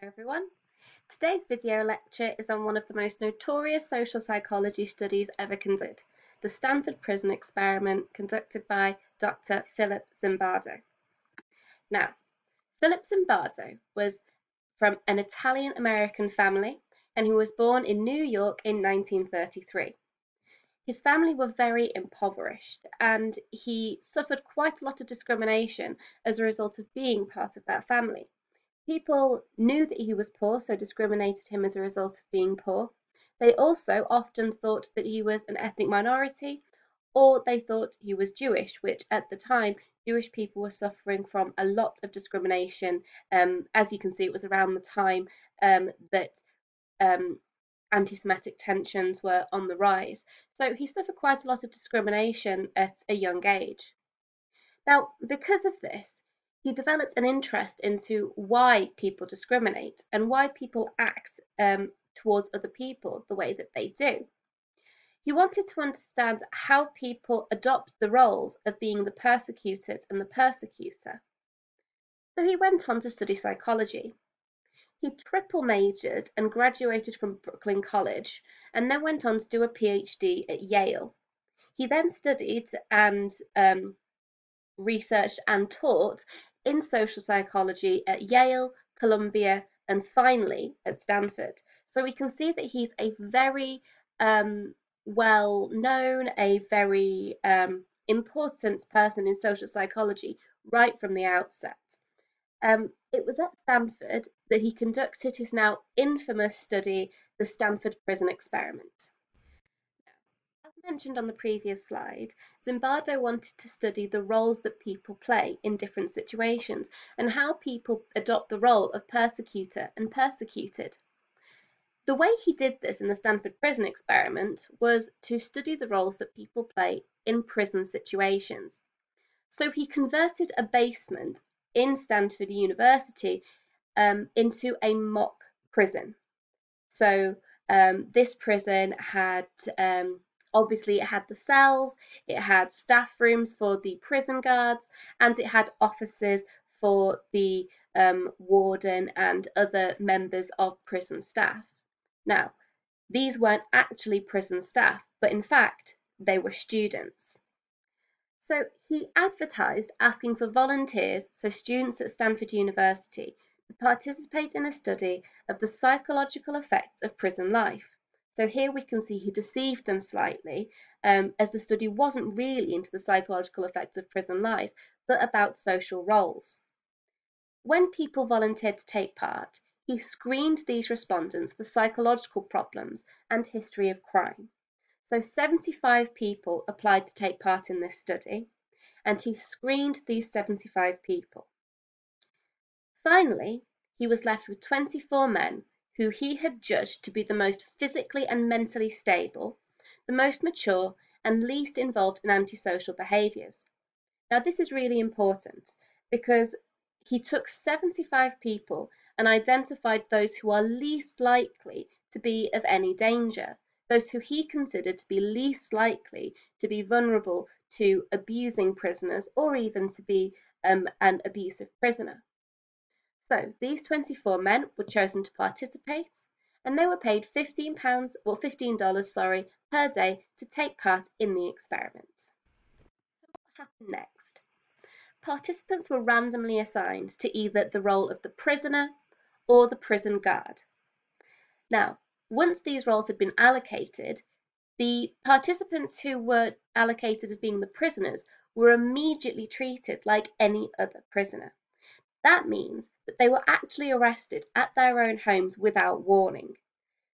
Hello everyone. Today's video lecture is on one of the most notorious social psychology studies ever conducted, the Stanford Prison Experiment conducted by Dr. Philip Zimbardo. Now, Philip Zimbardo was from an Italian-American family and he was born in New York in 1933. His family were very impoverished and he suffered quite a lot of discrimination as a result of being part of that family. People knew that he was poor, so discriminated him as a result of being poor. They also often thought that he was an ethnic minority or they thought he was Jewish, which at the time Jewish people were suffering from a lot of discrimination. Um, as you can see, it was around the time um, that um, anti Semitic tensions were on the rise. So he suffered quite a lot of discrimination at a young age. Now, because of this, he developed an interest into why people discriminate and why people act um, towards other people the way that they do. He wanted to understand how people adopt the roles of being the persecuted and the persecutor. So he went on to study psychology. He triple majored and graduated from Brooklyn College and then went on to do a PhD at Yale. He then studied and um, researched and taught in social psychology at Yale, Columbia, and finally at Stanford. So we can see that he's a very um, well known, a very um, important person in social psychology right from the outset. Um, it was at Stanford that he conducted his now infamous study, the Stanford Prison Experiment mentioned on the previous slide, Zimbardo wanted to study the roles that people play in different situations and how people adopt the role of persecutor and persecuted. The way he did this in the Stanford Prison Experiment was to study the roles that people play in prison situations. So he converted a basement in Stanford University um, into a mock prison. So um, this prison had um, Obviously, it had the cells, it had staff rooms for the prison guards, and it had offices for the um, warden and other members of prison staff. Now, these weren't actually prison staff, but in fact, they were students. So he advertised asking for volunteers, so students at Stanford University, to participate in a study of the psychological effects of prison life. So here we can see he deceived them slightly, um, as the study wasn't really into the psychological effects of prison life, but about social roles. When people volunteered to take part, he screened these respondents for psychological problems and history of crime. So 75 people applied to take part in this study, and he screened these 75 people. Finally, he was left with 24 men who he had judged to be the most physically and mentally stable, the most mature, and least involved in antisocial behaviours. Now, this is really important because he took 75 people and identified those who are least likely to be of any danger, those who he considered to be least likely to be vulnerable to abusing prisoners or even to be um, an abusive prisoner. So these 24 men were chosen to participate and they were paid £15 or $15 sorry per day to take part in the experiment. So what happened next? Participants were randomly assigned to either the role of the prisoner or the prison guard. Now, once these roles had been allocated, the participants who were allocated as being the prisoners were immediately treated like any other prisoner. That means that they were actually arrested at their own homes without warning.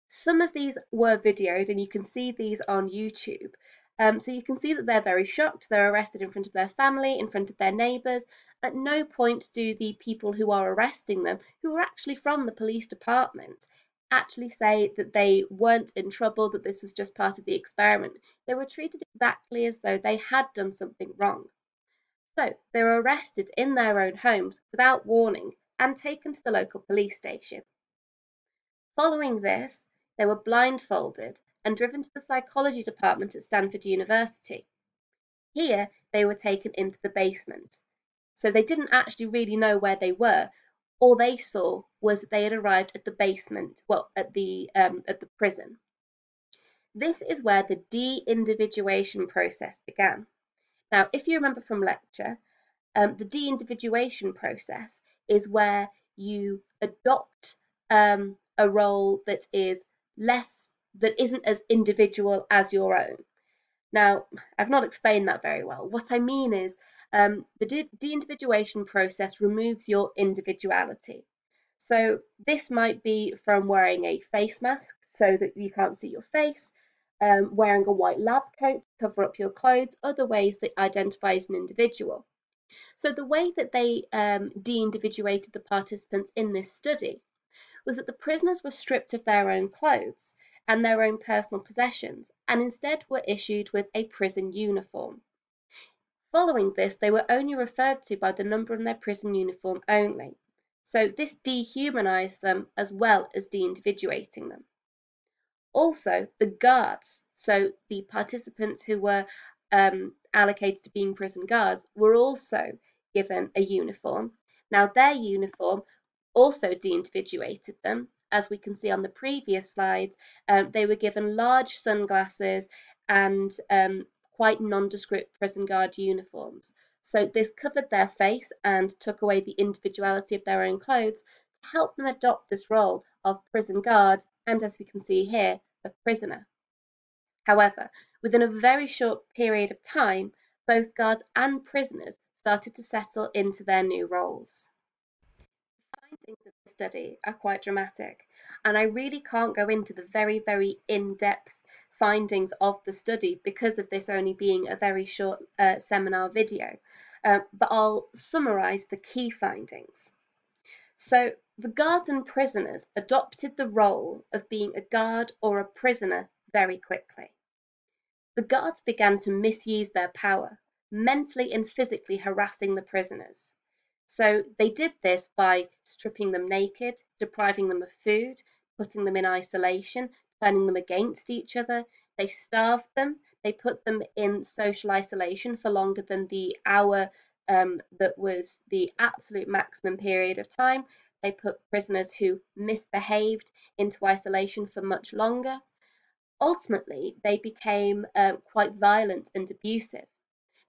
Some of these were videoed and you can see these on YouTube. Um, so you can see that they're very shocked. They're arrested in front of their family, in front of their neighbours. At no point do the people who are arresting them, who are actually from the police department, actually say that they weren't in trouble, that this was just part of the experiment. They were treated exactly as though they had done something wrong. So they were arrested in their own homes without warning and taken to the local police station. Following this, they were blindfolded and driven to the psychology department at Stanford University. Here, they were taken into the basement. So they didn't actually really know where they were. all they saw was that they had arrived at the basement, well, at the um, at the prison. This is where the de-individuation process began. Now, if you remember from lecture, um, the de-individuation process is where you adopt um, a role that is less, that isn't as individual as your own. Now, I've not explained that very well. What I mean is um, the de-individuation process removes your individuality. So this might be from wearing a face mask so that you can't see your face, um, wearing a white lab coat to cover up your clothes, other ways that identify as an individual. So the way that they um, de-individuated the participants in this study was that the prisoners were stripped of their own clothes and their own personal possessions and instead were issued with a prison uniform. Following this, they were only referred to by the number on their prison uniform only. So this dehumanized them as well as de-individuating them. Also, the guards, so the participants who were um, allocated to being prison guards, were also given a uniform. Now, their uniform also de-individuated them. As we can see on the previous slides, um, they were given large sunglasses and um, quite nondescript prison guard uniforms. So this covered their face and took away the individuality of their own clothes help them adopt this role of prison guard and, as we can see here, of prisoner. However, within a very short period of time, both guards and prisoners started to settle into their new roles. The findings of the study are quite dramatic, and I really can't go into the very, very in-depth findings of the study because of this only being a very short uh, seminar video, uh, but I'll summarise the key findings. So the guards and prisoners adopted the role of being a guard or a prisoner very quickly. The guards began to misuse their power, mentally and physically harassing the prisoners. So they did this by stripping them naked, depriving them of food, putting them in isolation, turning them against each other. They starved them. They put them in social isolation for longer than the hour um, that was the absolute maximum period of time. They put prisoners who misbehaved into isolation for much longer. Ultimately, they became uh, quite violent and abusive.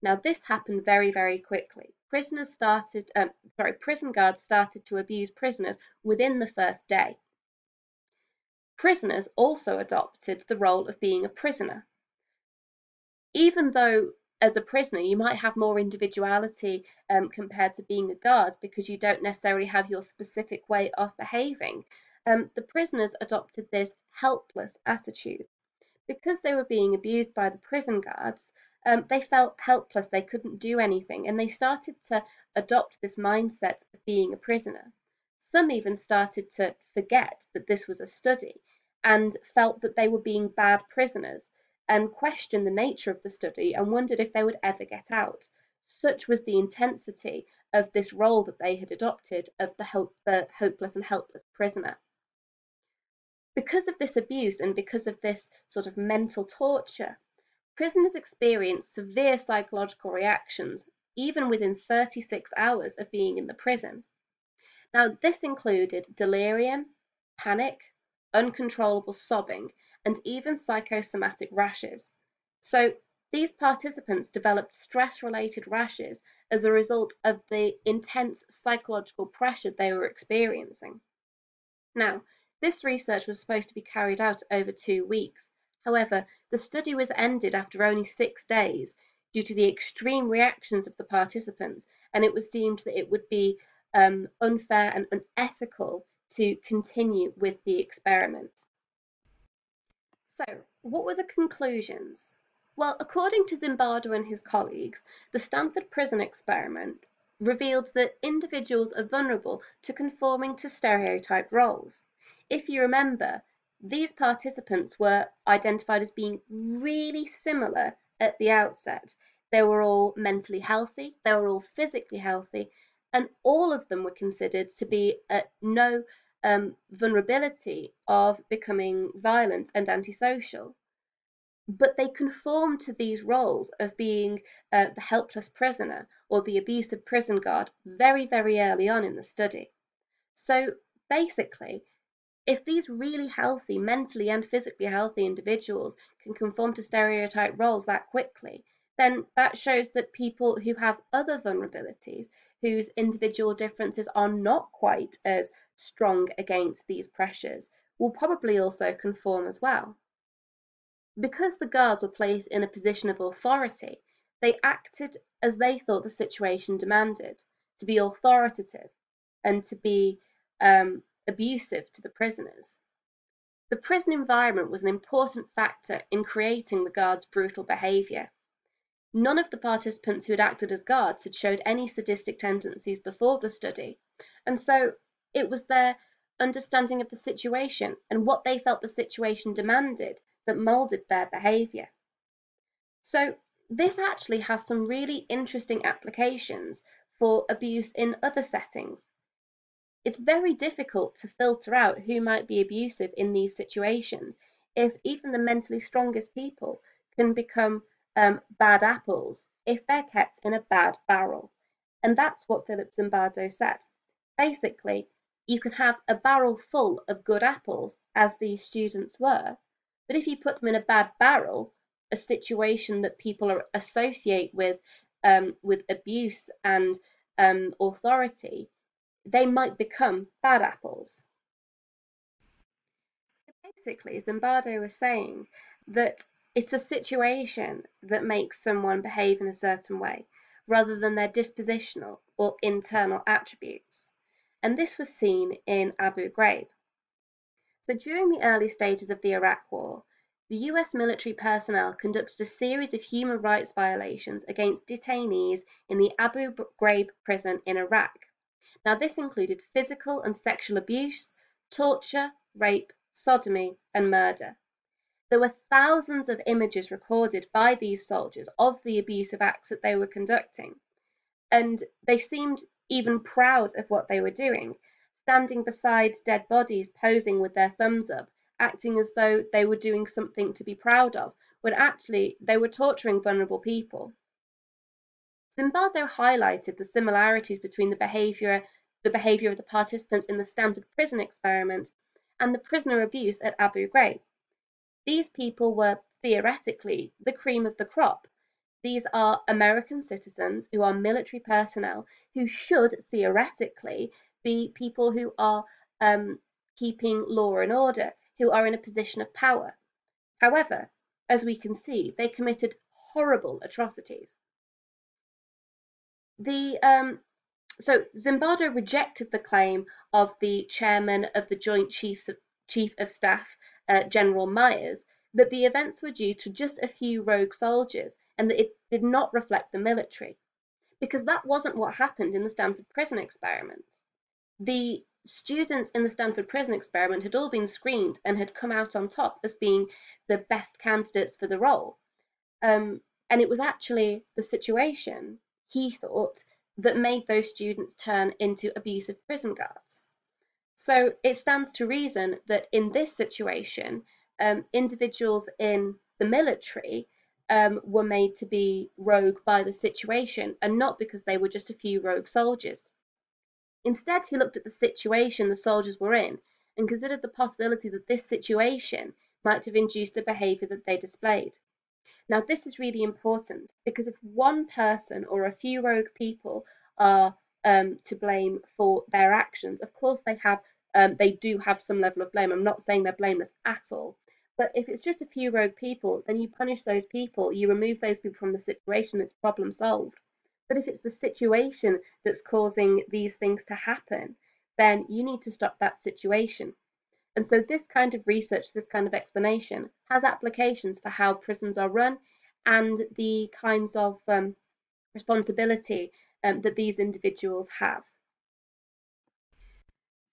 Now, this happened very, very quickly. Prisoners started, um, sorry, prison guards started to abuse prisoners within the first day. Prisoners also adopted the role of being a prisoner. Even though as a prisoner you might have more individuality um, compared to being a guard because you don't necessarily have your specific way of behaving, um, the prisoners adopted this helpless attitude. Because they were being abused by the prison guards, um, they felt helpless, they couldn't do anything, and they started to adopt this mindset of being a prisoner. Some even started to forget that this was a study and felt that they were being bad prisoners and questioned the nature of the study and wondered if they would ever get out. Such was the intensity of this role that they had adopted of the, hope, the hopeless and helpless prisoner. Because of this abuse and because of this sort of mental torture, prisoners experienced severe psychological reactions even within 36 hours of being in the prison. Now, this included delirium, panic, uncontrollable sobbing, and even psychosomatic rashes. So, these participants developed stress related rashes as a result of the intense psychological pressure they were experiencing. Now, this research was supposed to be carried out over two weeks. However, the study was ended after only six days due to the extreme reactions of the participants, and it was deemed that it would be um, unfair and unethical to continue with the experiment. So, what were the conclusions? Well, according to Zimbardo and his colleagues, the Stanford Prison Experiment revealed that individuals are vulnerable to conforming to stereotyped roles. If you remember, these participants were identified as being really similar at the outset. They were all mentally healthy, they were all physically healthy, and all of them were considered to be at no um, vulnerability of becoming violent and antisocial. But they conform to these roles of being uh, the helpless prisoner or the abusive prison guard very, very early on in the study. So basically, if these really healthy, mentally and physically healthy individuals can conform to stereotype roles that quickly, then that shows that people who have other vulnerabilities, whose individual differences are not quite as strong against these pressures, will probably also conform as well. Because the guards were placed in a position of authority, they acted as they thought the situation demanded, to be authoritative and to be um, abusive to the prisoners. The prison environment was an important factor in creating the guards' brutal behaviour. None of the participants who had acted as guards had showed any sadistic tendencies before the study, and so it was their understanding of the situation and what they felt the situation demanded that moulded their behaviour. So this actually has some really interesting applications for abuse in other settings it's very difficult to filter out who might be abusive in these situations if even the mentally strongest people can become um, bad apples if they're kept in a bad barrel. And that's what Philip Zimbardo said. Basically, you can have a barrel full of good apples, as these students were, but if you put them in a bad barrel, a situation that people are, associate with um, with abuse and um, authority, they might become bad apples. So basically, Zimbardo was saying that it's a situation that makes someone behave in a certain way, rather than their dispositional or internal attributes. And this was seen in Abu Ghraib. So during the early stages of the Iraq War, the US military personnel conducted a series of human rights violations against detainees in the Abu Ghraib prison in Iraq. Now this included physical and sexual abuse, torture, rape, sodomy, and murder. There were thousands of images recorded by these soldiers of the abusive acts that they were conducting, and they seemed even proud of what they were doing, standing beside dead bodies posing with their thumbs up, acting as though they were doing something to be proud of, when actually they were torturing vulnerable people. Zimbardo highlighted the similarities between the behaviour the behaviour of the participants in the Stanford prison experiment and the prisoner abuse at Abu Ghraib. These people were theoretically the cream of the crop. These are American citizens who are military personnel who should theoretically be people who are um, keeping law and order, who are in a position of power. However, as we can see, they committed horrible atrocities. The um, so Zimbardo rejected the claim of the chairman of the Joint Chiefs of, Chief of Staff, uh, General Myers, that the events were due to just a few rogue soldiers and that it did not reflect the military, because that wasn't what happened in the Stanford prison experiment. The students in the Stanford prison experiment had all been screened and had come out on top as being the best candidates for the role. Um, and it was actually the situation he thought, that made those students turn into abusive prison guards. So it stands to reason that in this situation, um, individuals in the military um, were made to be rogue by the situation and not because they were just a few rogue soldiers. Instead, he looked at the situation the soldiers were in and considered the possibility that this situation might have induced the behaviour that they displayed. Now, this is really important because if one person or a few rogue people are um, to blame for their actions, of course they have um, they do have some level of blame. I'm not saying they're blameless at all. But if it's just a few rogue people, then you punish those people, you remove those people from the situation, it's problem solved. But if it's the situation that's causing these things to happen, then you need to stop that situation. And so this kind of research, this kind of explanation has applications for how prisons are run and the kinds of um, responsibility um, that these individuals have.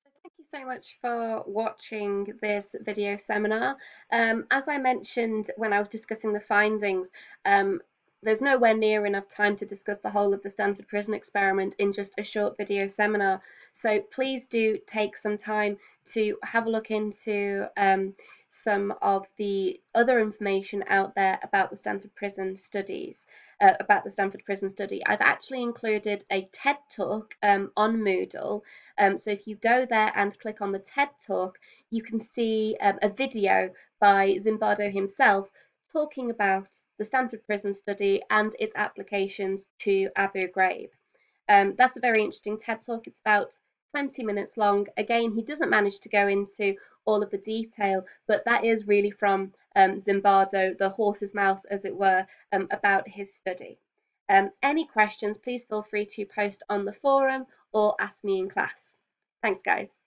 So thank you so much for watching this video seminar. Um, as I mentioned when I was discussing the findings, um, there's nowhere near enough time to discuss the whole of the Stanford Prison Experiment in just a short video seminar. So please do take some time to have a look into um, some of the other information out there about the Stanford Prison studies, uh, about the Stanford Prison study. I've actually included a TED Talk um, on Moodle. Um, so if you go there and click on the TED Talk, you can see um, a video by Zimbardo himself talking about the Stanford Prison Study and its applications to Abu Ghraib. Um, that's a very interesting TED Talk. It's about 20 minutes long. Again, he doesn't manage to go into all of the detail, but that is really from um, Zimbardo, the horse's mouth, as it were, um, about his study. Um, any questions, please feel free to post on the forum or ask me in class. Thanks, guys.